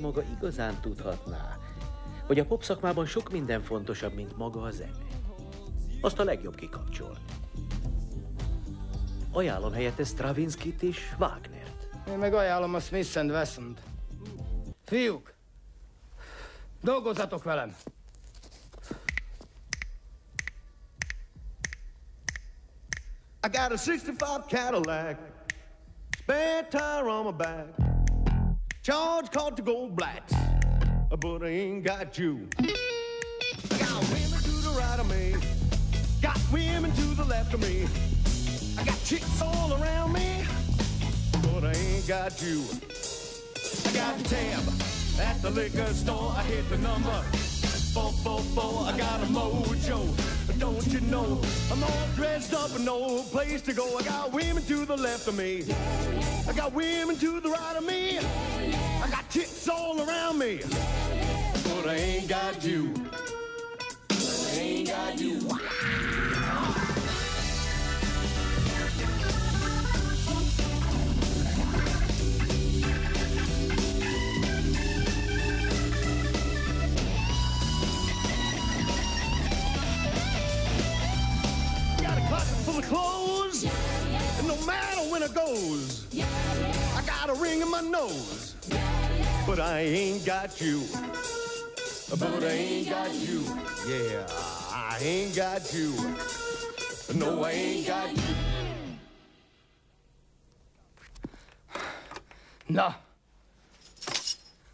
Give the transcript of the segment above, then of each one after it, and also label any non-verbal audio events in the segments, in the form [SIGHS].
maga igazán tudhatná, hogy a popszakmában sok minden fontosabb, mint maga a zene. Azt a legjobb kikapcsol. Ajánlom helyette Stravinsky-t és Wagnert. Én meg ajánlom a Smith Wesson-t. Fiúk, dolgozzatok velem! I got a 65 Cadillac, spare tire on my back. Charge called to go black, but I ain't got you. I got women to the right of me, got women to the left of me. I got chicks all around me, but I ain't got you. I got the tab at the liquor store. I hit the number four four four. I got a mojo. Don't you know I'm all dressed up and no place to go. I got women to the left of me. I got women to the right of me. I got tits all around me. But I ain't got you. I ain't got you. Clothes. And no matter when it goes, I got a ring in my nose. But I ain't got you. But I ain't got you. Yeah, I ain't got you. No, I ain't got you. [SIGHS] Na,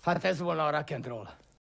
hát ez volna a rock and roll.